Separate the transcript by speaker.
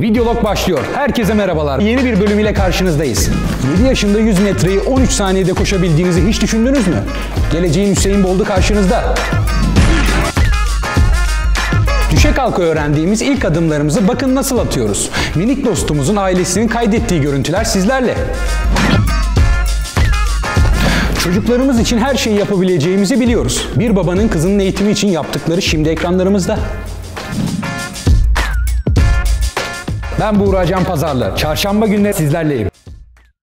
Speaker 1: Videolog başlıyor. Herkese merhabalar. Yeni bir bölüm ile karşınızdayız. 7 yaşında 100 metreyi 13 saniyede koşabildiğinizi hiç düşündünüz mü? Geleceğin Hüseyin Bolt'u karşınızda. Düşe kalka öğrendiğimiz ilk adımlarımızı bakın nasıl atıyoruz. Minik dostumuzun ailesinin kaydettiği görüntüler sizlerle. Çocuklarımız için her şeyi yapabileceğimizi biliyoruz. Bir babanın kızının eğitimi için yaptıkları şimdi ekranlarımızda. Ben Buğra Can Pazarlı. Çarşamba günleri sizlerleyim.